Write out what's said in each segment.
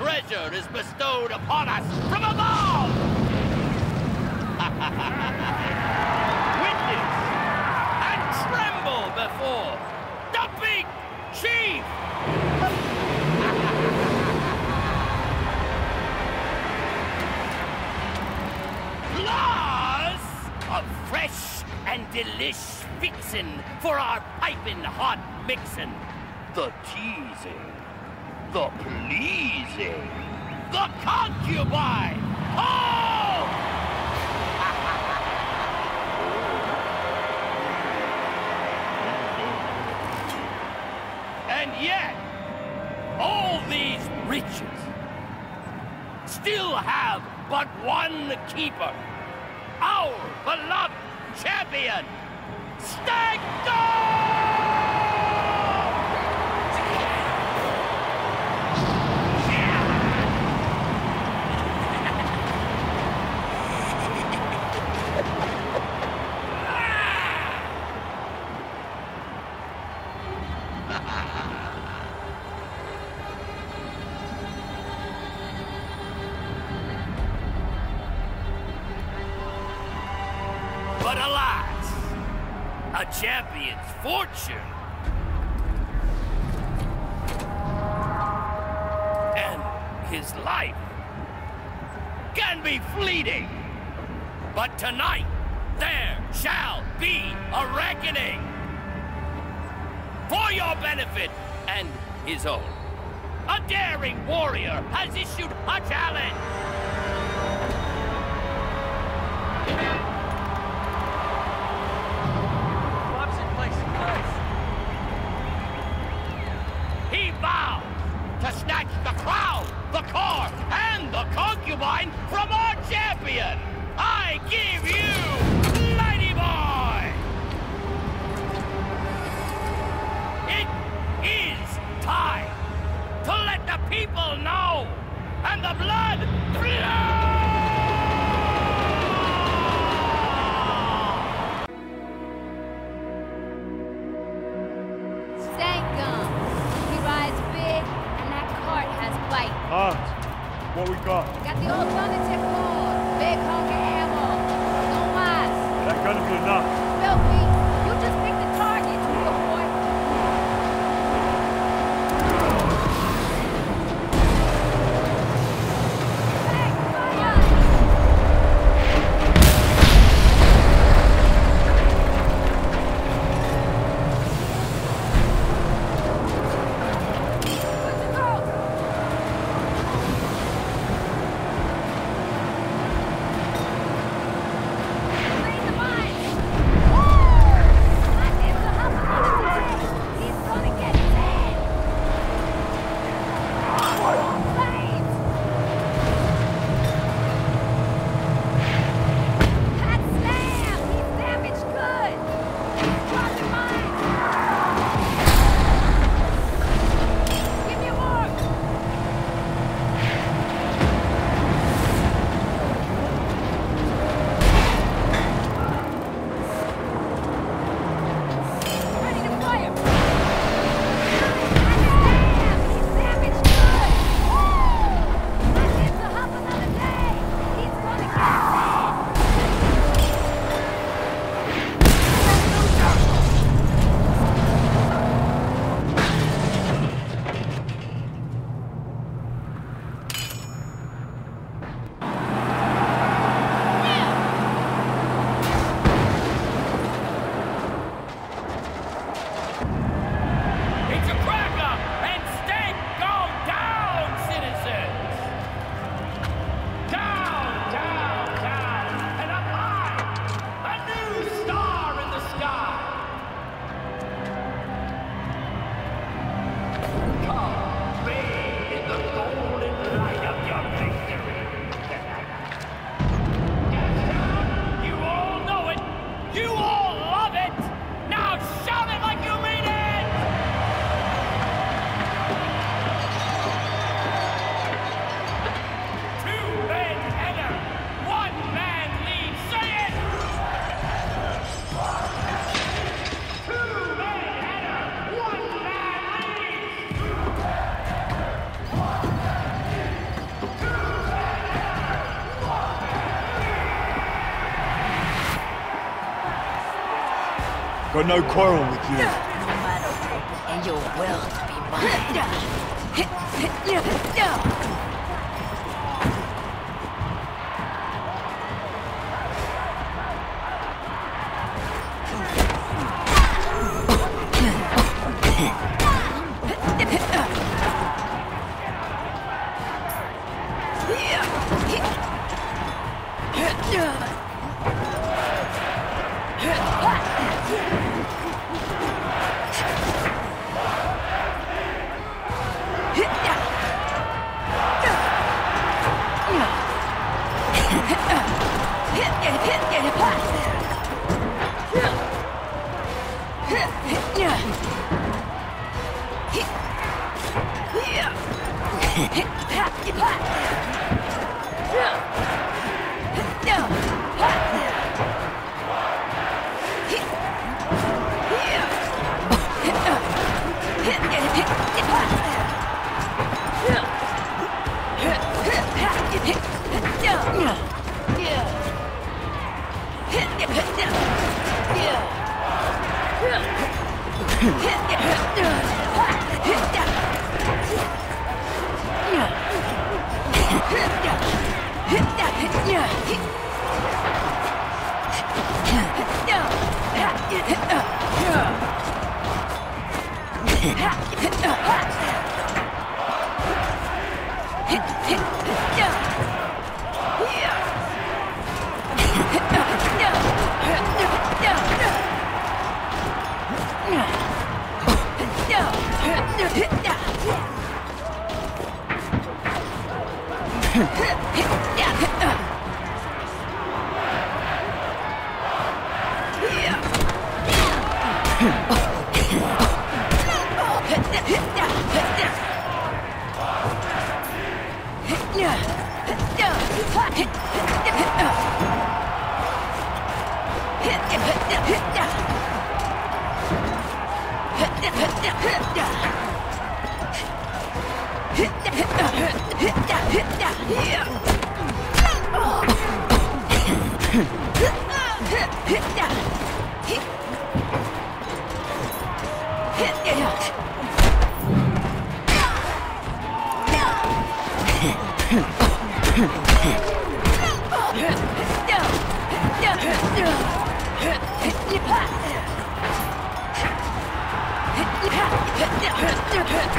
treasure is bestowed upon us from above! Witness and tremble before the big chief! Plus a fresh and delish fixin' for our piping hot mixin'. The teasing, the pleasing, the concubine. Oh! and yet, all these riches still have but one keeper. Our beloved champion, Stagger! Champion's fortune and his life can be fleeting. But tonight, there shall be a reckoning. For your benefit and his own, a daring warrior has issued a challenge. What we got? Got the old lunatic Lord, big honking ammo. No mas. That gun's enough. Filthy, no quarrel Yeah. Hmph! Yeah! The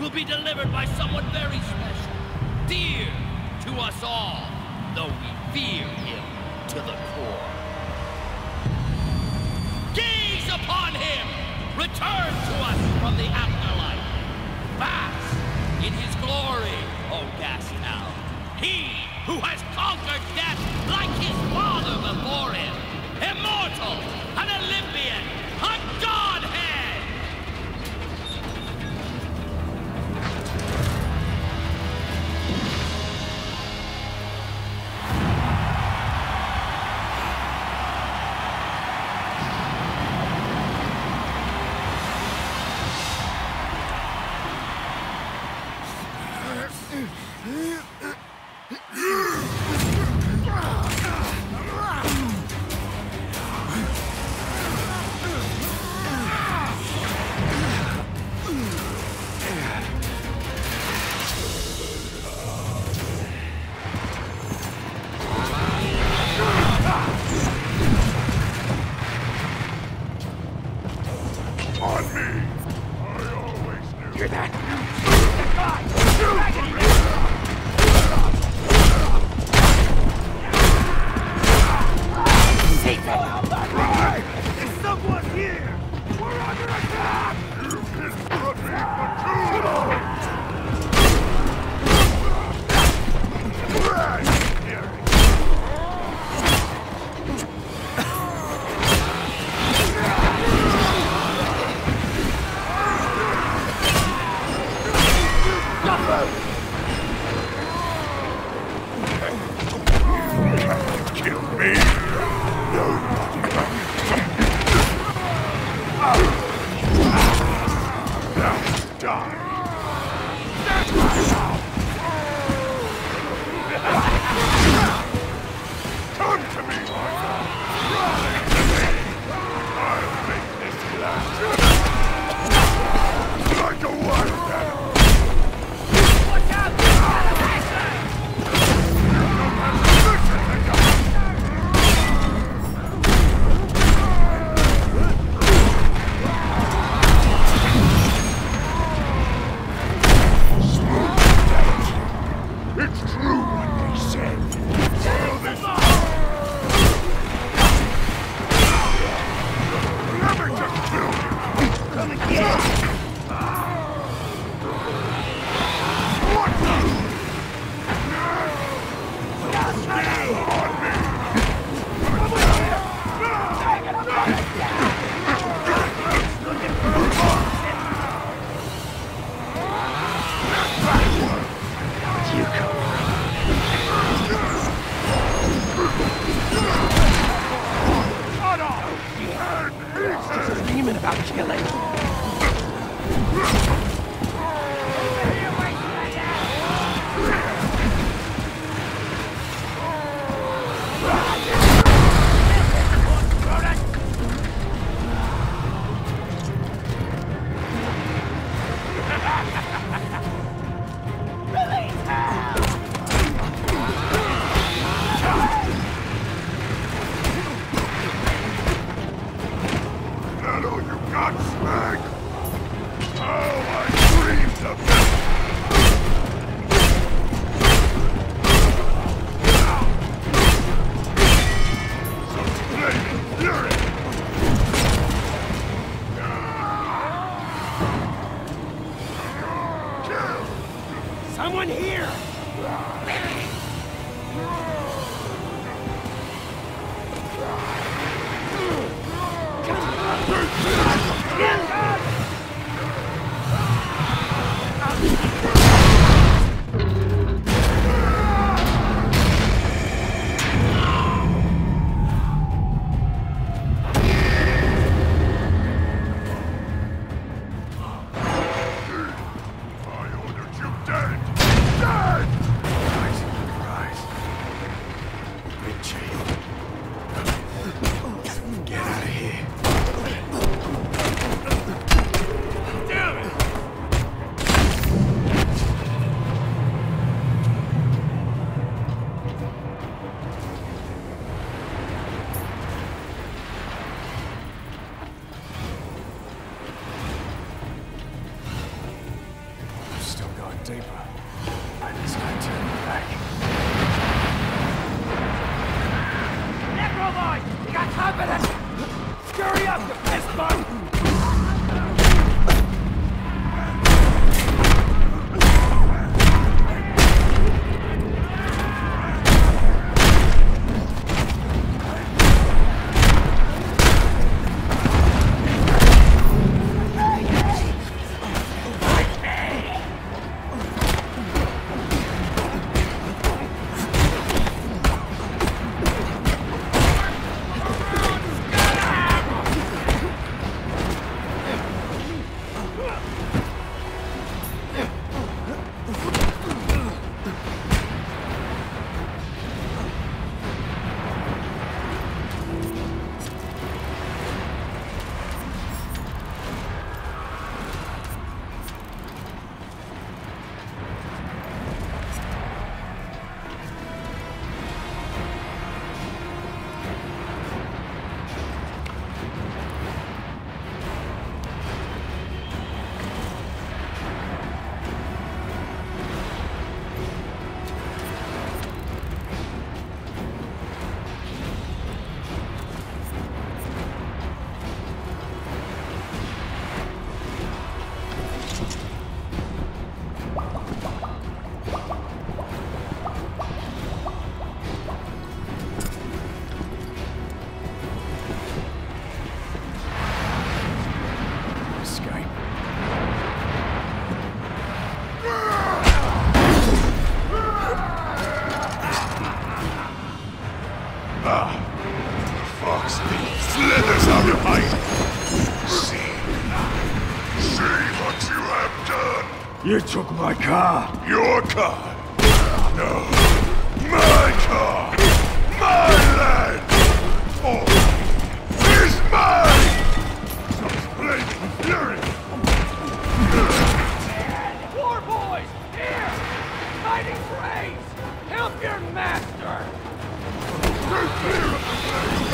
will be delivered by someone very special, dear to us all, though we fear him to the core. Gaze upon him, return to us from the afterlife. Bask in his glory, O Gastown. He who has conquered death like his father before him. Immortal, an Olympian, to me, car. Your car. No. My car. My land. Oh. Is mine. So splendid fury. War boys, here! Fighting praise! Help your master! Take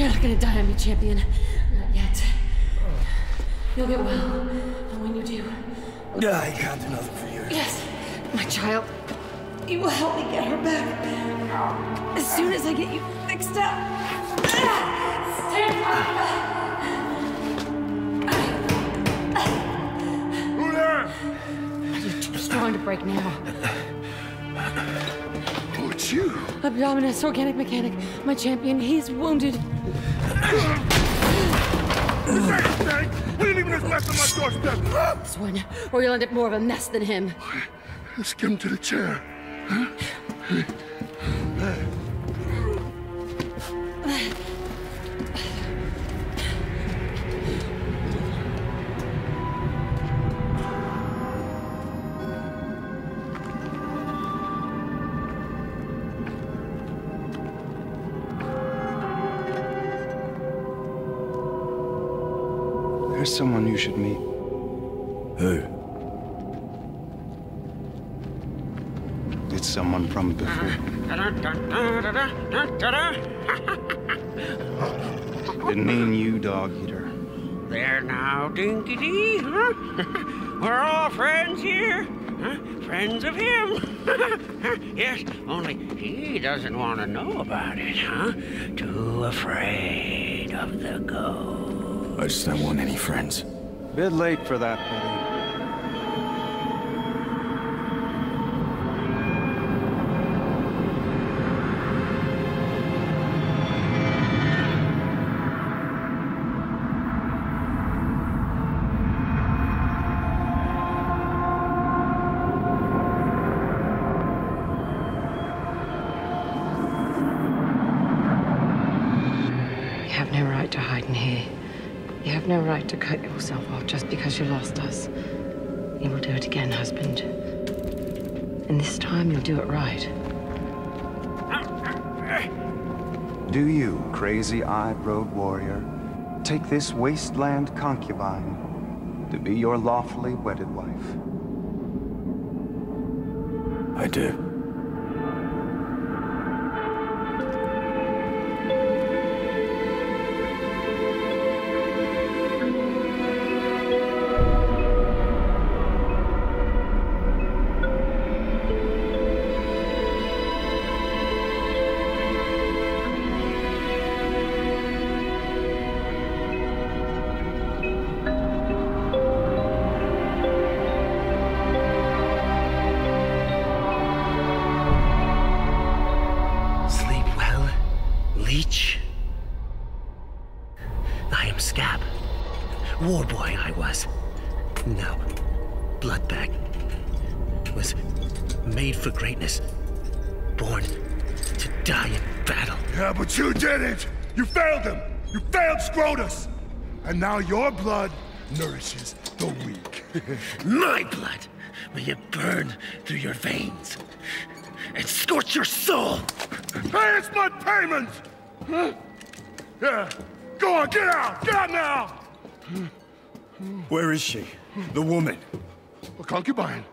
You're not gonna die on me, champion. Not yet. You'll get well. And when you do, I can't do nothing for you. yes, my child, you will help me get her back. As soon as I get you fixed up. Ah! Stand Who Too to break now. Oh, it's you. Abdominus, organic mechanic, my champion, he's wounded. We didn't even left on my doorstep. This one, or you'll end up more of a mess than him. Let's get him to the chair. There's someone you should meet. Who? It's someone from before. Didn't mean you, dog eater. There now, Dinky Dee, huh? We're all friends here. Huh? Friends of him. yes, only he doesn't want to know about it, huh? Too afraid of the ghost. I just don't want any friends. Bit late for that, buddy. You have no right to hide in here. You have no right to cut yourself off just because you lost us. You will do it again, husband. And this time you'll do it right. Do you, crazy-eyed road warrior, take this wasteland concubine to be your lawfully wedded wife? I do. But you didn't. You failed him. You failed Scrotus. And now your blood nourishes the weak. My blood may it burn through your veins and scorch your soul. Hey, it's my payment! Huh? Yeah, go on, get out! Get out now! Where is she? The woman. A concubine.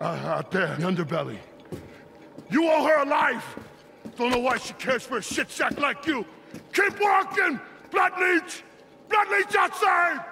Uh, out there in the underbelly. You owe her a life! Don't know why she cares for a shit sack like you! Keep walking! Blood leech! Blood leech outside!